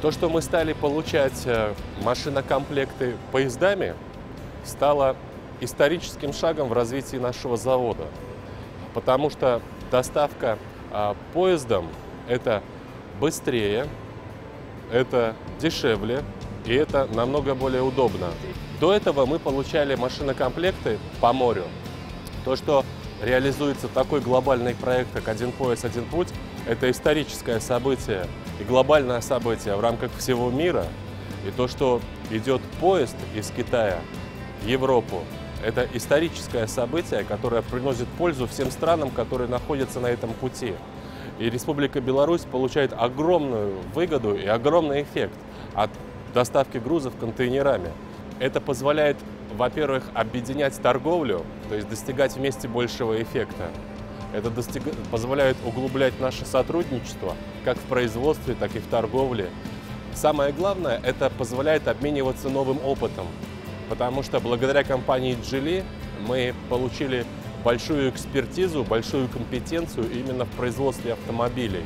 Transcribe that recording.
То, что мы стали получать э, машинокомплекты поездами, стало историческим шагом в развитии нашего завода. Потому что доставка а, поездом – это быстрее, это дешевле и это намного более удобно. До этого мы получали машинокомплекты по морю. То, что реализуется такой глобальный проект, как «Один пояс, один путь», это историческое событие и глобальное событие в рамках всего мира. И то, что идет поезд из Китая в Европу, это историческое событие, которое приносит пользу всем странам, которые находятся на этом пути. И Республика Беларусь получает огромную выгоду и огромный эффект от доставки грузов контейнерами. Это позволяет, во-первых, объединять торговлю, то есть достигать вместе большего эффекта. Это достиг... позволяет углублять наше сотрудничество как в производстве, так и в торговле. Самое главное, это позволяет обмениваться новым опытом, потому что благодаря компании Geely мы получили большую экспертизу, большую компетенцию именно в производстве автомобилей.